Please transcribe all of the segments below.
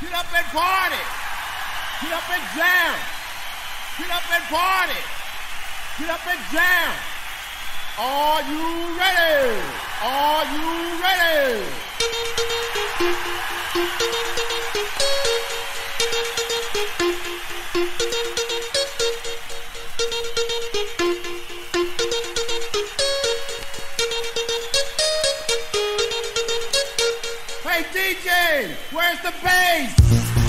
Get up and party. Get up and jam. Get up and party. Get up and jam. Are you ready? Are you ready? Thank you. Where's the bass?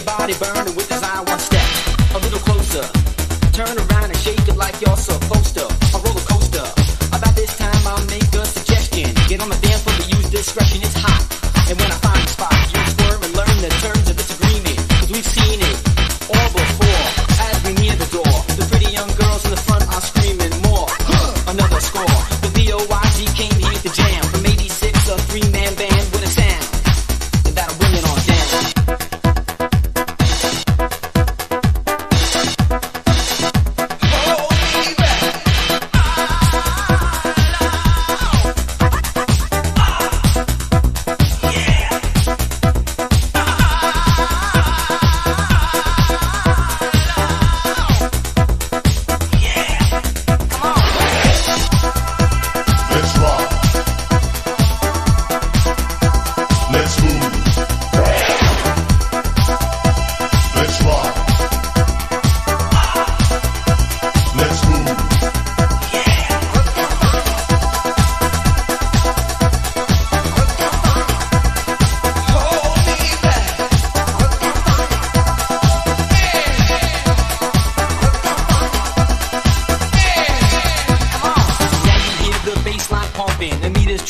Body burning with desire one step a little closer. Turn around and shake it like you're supposed to.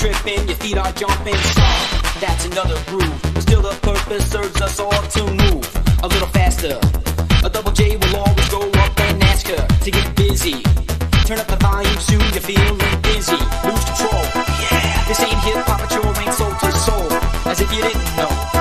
Tripping, your feet are jumping. So That's another groove, but still the purpose serves us all to move a little faster. A double J will always go up and ask her to get busy. Turn up the volume, soon you're feeling dizzy. Lose control. Yeah. This ain't hip hop, but your ain't Soul II Soul. As if you didn't know,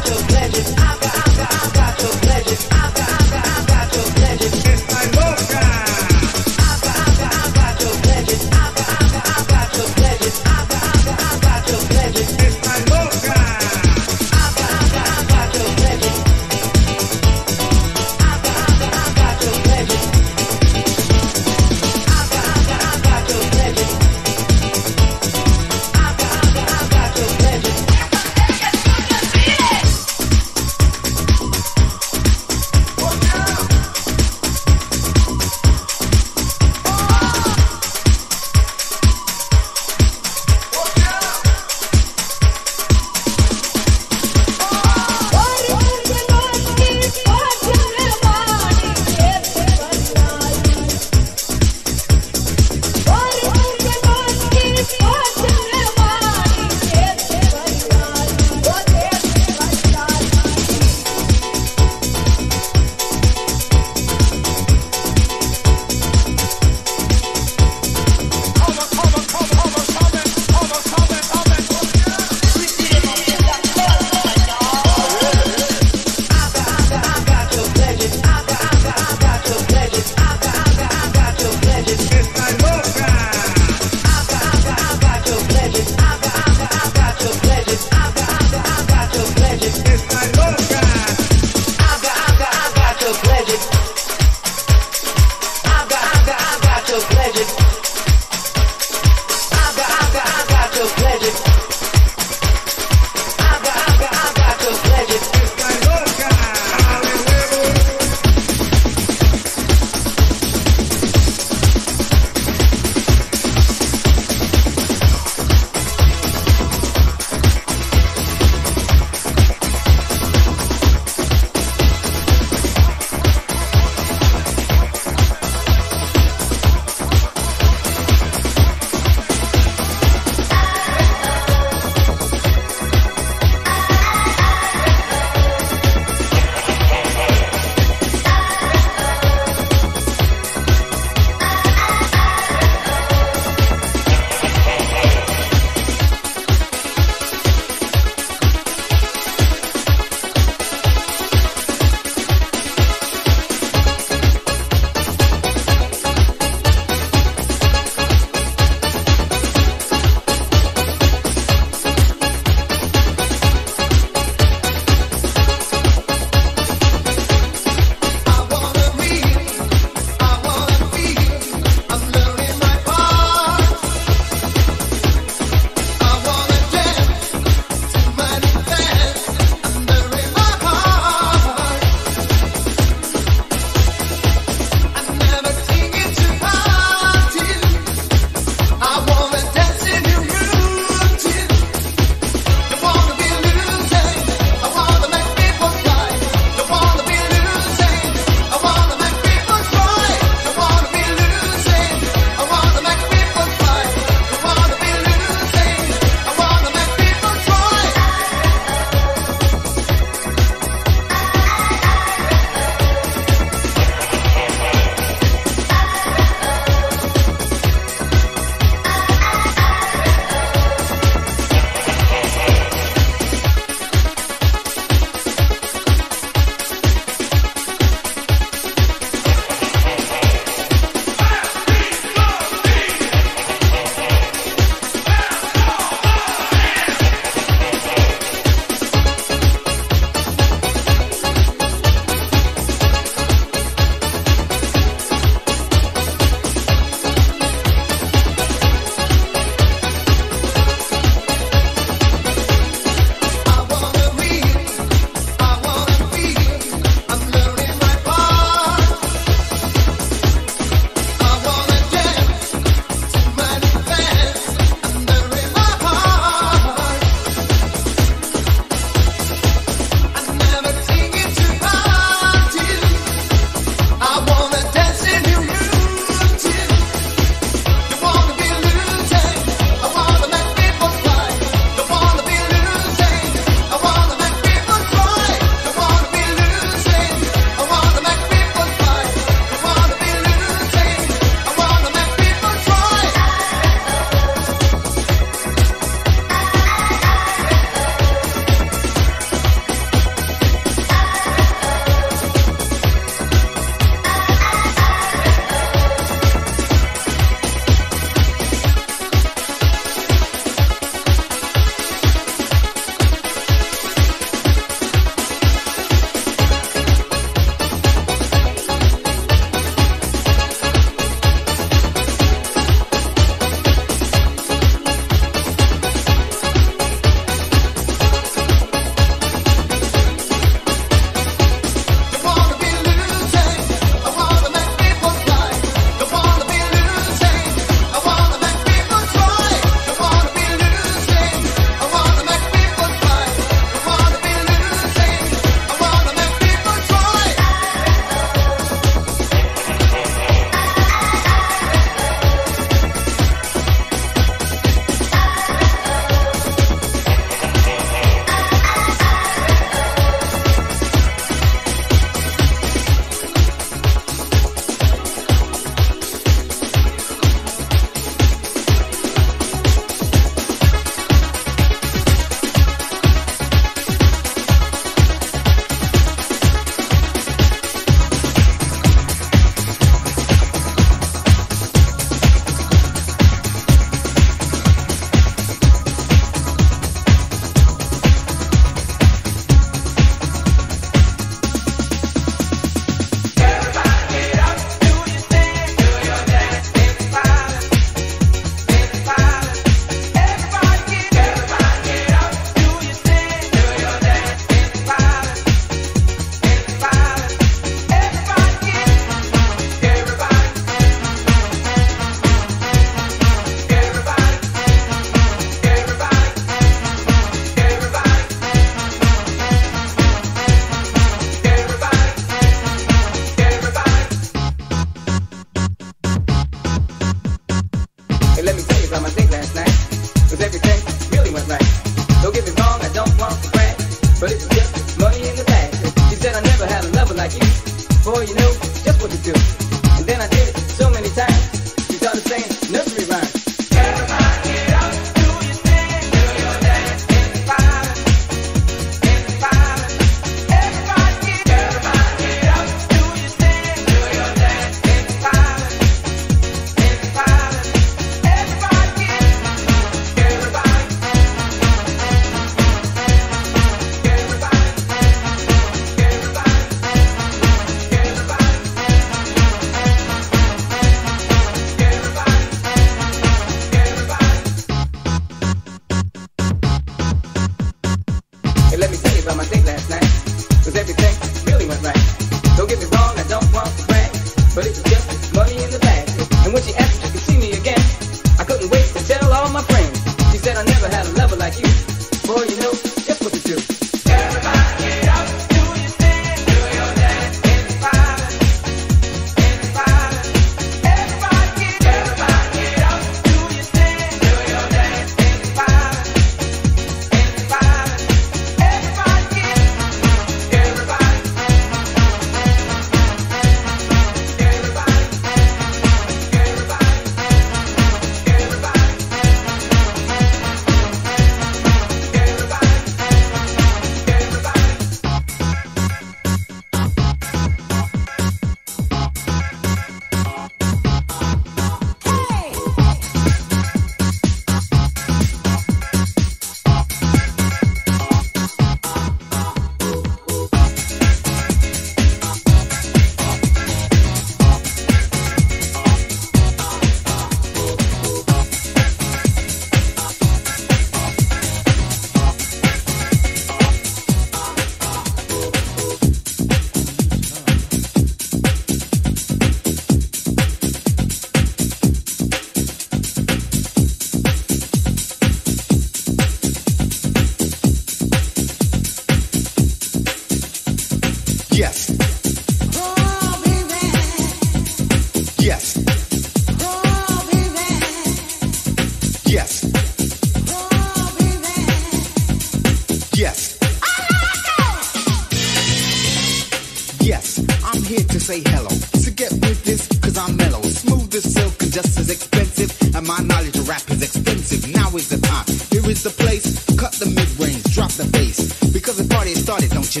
I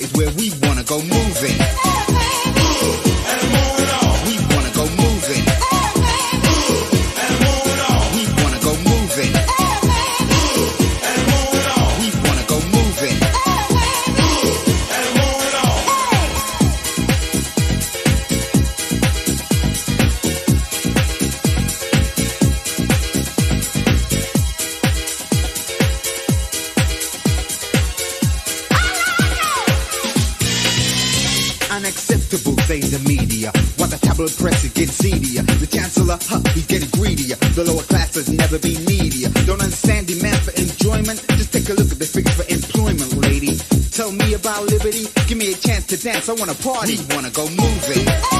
is where we wanna go moving. And wanna on. We